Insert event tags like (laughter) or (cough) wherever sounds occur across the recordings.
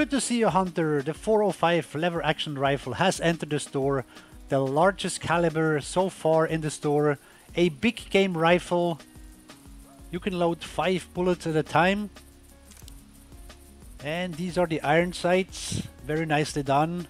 Good to see you, Hunter. The 405 lever action rifle has entered the store. The largest caliber so far in the store. A big game rifle. You can load 5 bullets at a time. And these are the iron sights. Very nicely done.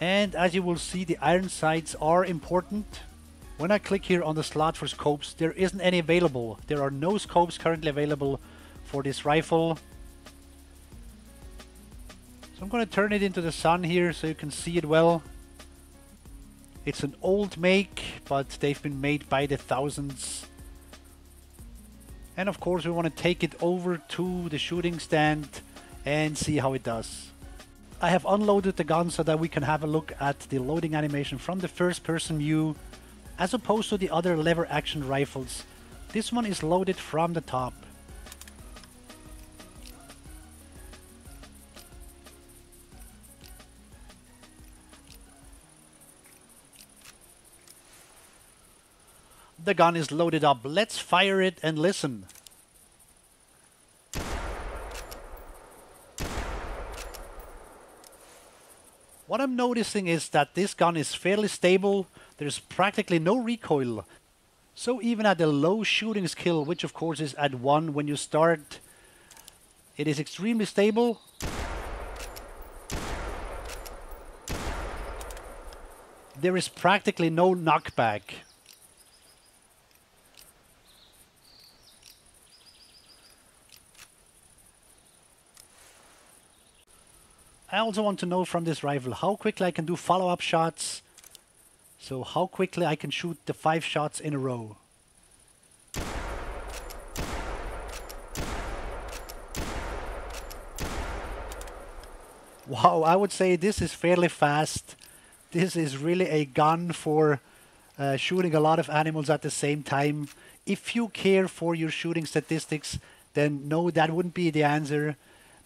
And as you will see, the iron sights are important. When I click here on the slot for scopes, there isn't any available. There are no scopes currently available for this rifle. So I'm going to turn it into the sun here so you can see it well. It's an old make, but they've been made by the thousands. And of course we want to take it over to the shooting stand and see how it does. I have unloaded the gun so that we can have a look at the loading animation from the first person view as opposed to the other lever action rifles, this one is loaded from the top. The gun is loaded up. Let's fire it and listen. What I'm noticing is that this gun is fairly stable there's practically no recoil. So even at a low shooting skill, which of course is at 1 when you start, it is extremely stable. There is practically no knockback. Also want to know from this rifle how quickly I can do follow-up shots so how quickly I can shoot the five shots in a row. Wow, I would say this is fairly fast. This is really a gun for uh, shooting a lot of animals at the same time. If you care for your shooting statistics, then no, that wouldn't be the answer.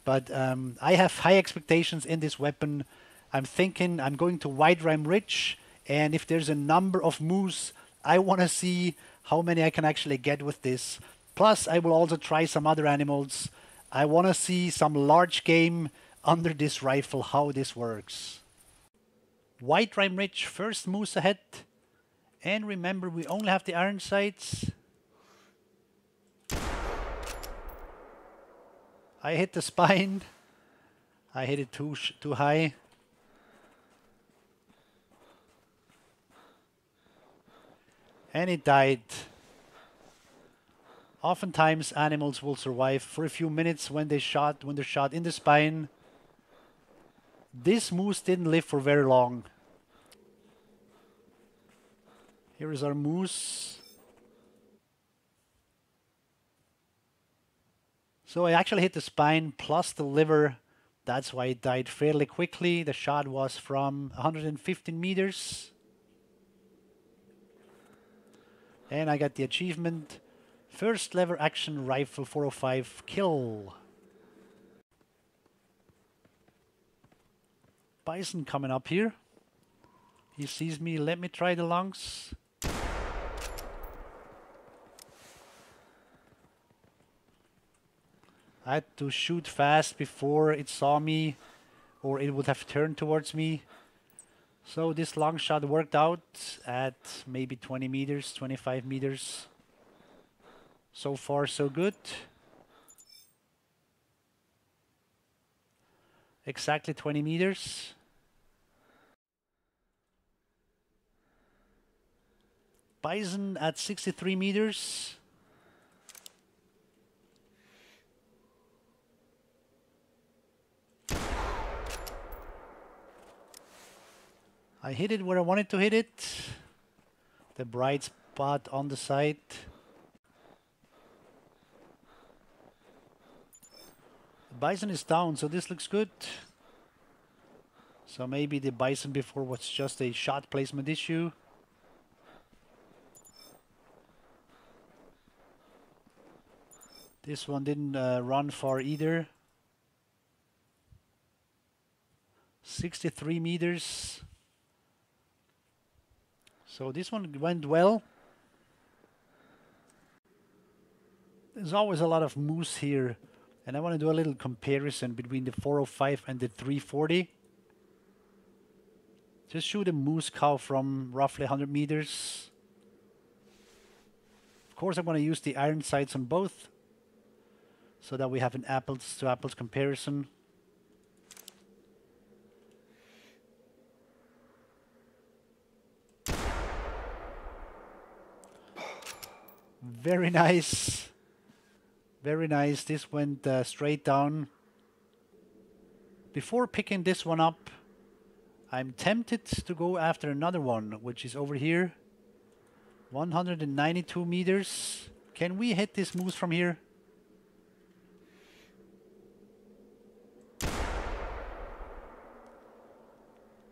But um, I have high expectations in this weapon. I'm thinking I'm going to Whiterime Ridge and if there's a number of moose, I want to see how many I can actually get with this. Plus, I will also try some other animals. I want to see some large game under this rifle, how this works. Whiterime Ridge, first moose ahead. And remember, we only have the iron sights. I hit the spine. I hit it too, too high. and it died. Oftentimes animals will survive for a few minutes when they shot when they're shot in the spine. This moose didn't live for very long. Here is our moose. So I actually hit the spine plus the liver. That's why it died fairly quickly. The shot was from 115 meters. And I got the achievement. First lever action rifle 405 kill. Bison coming up here. He sees me, let me try the lungs. I had to shoot fast before it saw me or it would have turned towards me. So this long shot worked out at maybe 20 meters, 25 meters. So far so good. Exactly 20 meters. Bison at 63 meters. I hit it where I wanted to hit it. The bright spot on the side. The bison is down, so this looks good. So maybe the bison before was just a shot placement issue. This one didn't uh, run far either. 63 meters. So this one went well. There's always a lot of moose here And I want to do a little comparison between the 405 and the 340. Just shoot a moose cow from roughly 100 meters. Of course, I'm going to use the iron sights on both so that we have an apples to apples comparison. Very nice. Very nice. This went uh, straight down. Before picking this one up, I'm tempted to go after another one, which is over here. 192 meters. Can we hit this moose from here?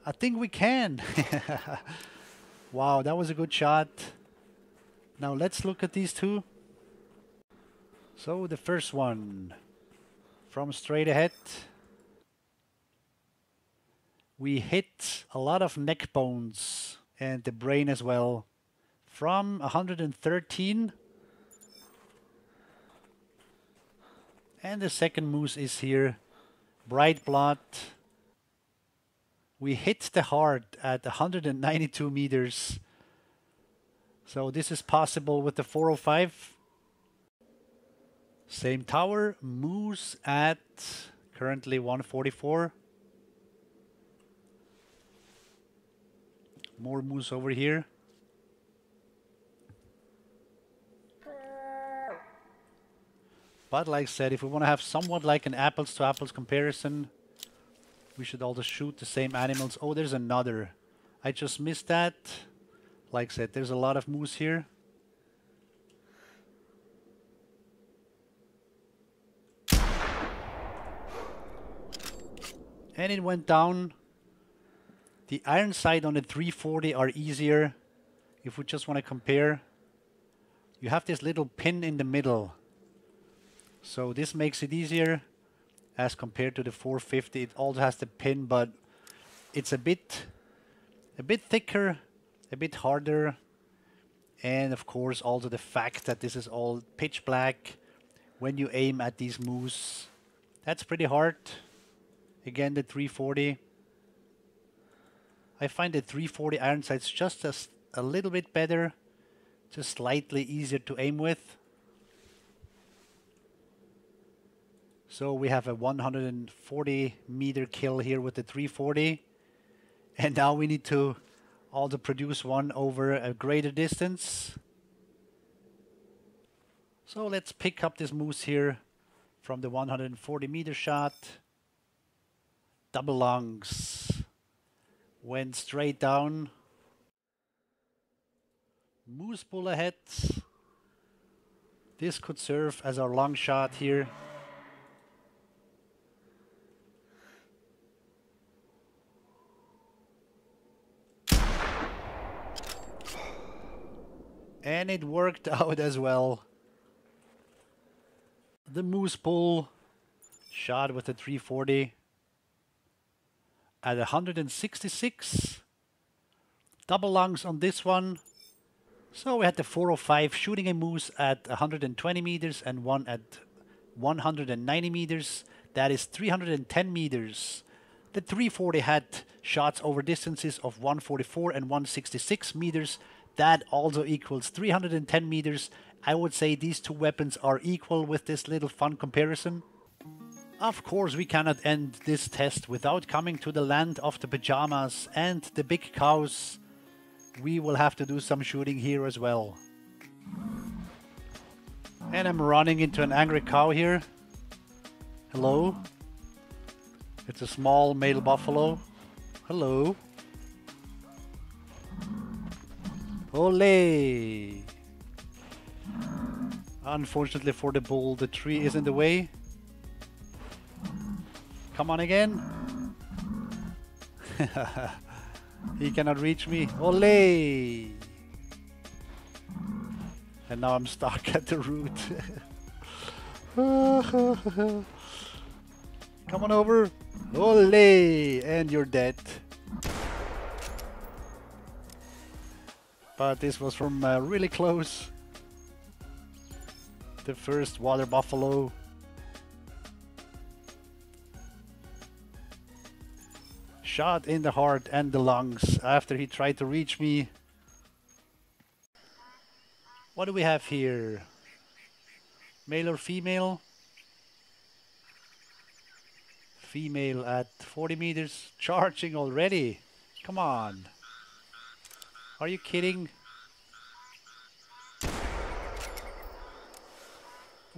I think we can. (laughs) wow, that was a good shot. Now let's look at these two. So the first one from straight ahead. We hit a lot of neck bones and the brain as well. From 113. And the second moose is here. Bright blood. We hit the heart at 192 meters. So this is possible with the 405. Same tower, moose at currently 144. More moose over here. But like I said, if we want to have somewhat like an apples to apples comparison, we should also shoot the same animals. Oh, there's another. I just missed that. Like I said, there's a lot of moose here. And it went down. The iron sight on the 340 are easier. If we just want to compare. You have this little pin in the middle. So this makes it easier as compared to the 450. It also has the pin, but it's a bit a bit thicker, a bit harder, and of course also the fact that this is all pitch black when you aim at these moose. That's pretty hard. Again, the 340. I find the 340 iron sights just a, a little bit better, just slightly easier to aim with. So we have a 140 meter kill here with the 340. And now we need to also produce one over a greater distance. So let's pick up this moose here from the 140 meter shot. Double lungs. Went straight down. Moose bull ahead. This could serve as our long shot here. And it worked (laughs) out as well. The moose bull shot with the 340 at 166. Double lungs on this one. So we had the 405 shooting a moose at 120 meters and one at 190 meters. That is 310 meters. The 340 had shots over distances of 144 and 166 meters. That also equals 310 meters. I would say these two weapons are equal with this little fun comparison. Of course, we cannot end this test without coming to the land of the pajamas and the big cows. We will have to do some shooting here as well. And I'm running into an angry cow here. Hello? It's a small male buffalo. Hello? Ole! Unfortunately for the bull, the tree is in the way. Come on again. (laughs) he cannot reach me. Ole! And now I'm stuck at the root. (laughs) Come on over. Ole! And you're dead. but this was from uh, really close. The first water buffalo. Shot in the heart and the lungs after he tried to reach me. What do we have here? Male or female? Female at 40 meters, charging already. Come on. Are you kidding?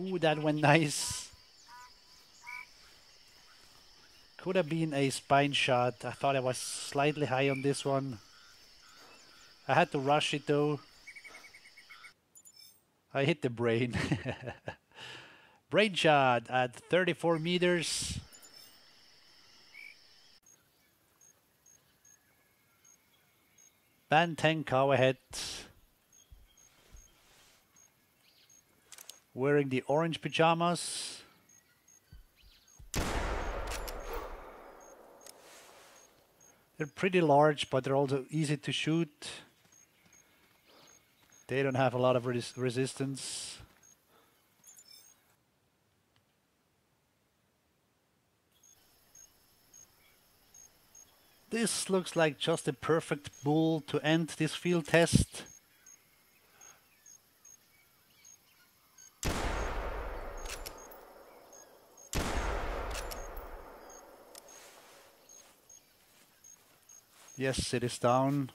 Ooh, that went nice. Could have been a spine shot. I thought I was slightly high on this one. I had to rush it though. I hit the brain. (laughs) brain shot at 34 meters. Banteng Cowhead wearing the orange pajamas. They're pretty large, but they're also easy to shoot. They don't have a lot of res resistance. This looks like just a perfect bull to end this field test. Yes, it is down.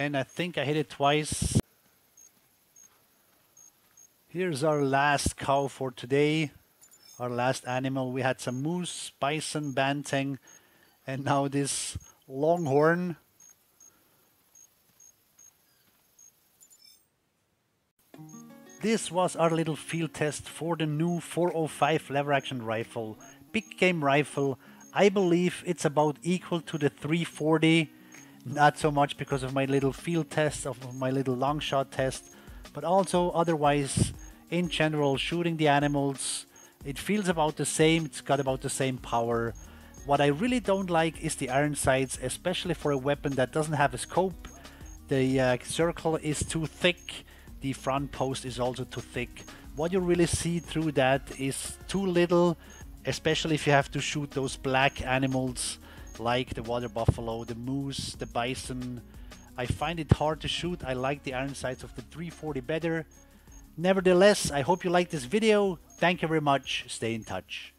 And I think I hit it twice. Here's our last cow for today. Our last animal. We had some moose, bison, banteng, and now this longhorn. This was our little field test for the new 405 lever action rifle, big game rifle. I believe it's about equal to the 340, not so much because of my little field test, of my little long shot test, but also otherwise in general shooting the animals. It feels about the same, it's got about the same power. What I really don't like is the iron sights, especially for a weapon that doesn't have a scope. The uh, circle is too thick, the front post is also too thick. What you really see through that is too little, especially if you have to shoot those black animals like the water buffalo, the moose, the bison. I find it hard to shoot. I like the iron sights of the 340 better. Nevertheless, I hope you liked this video. Thank you very much. Stay in touch.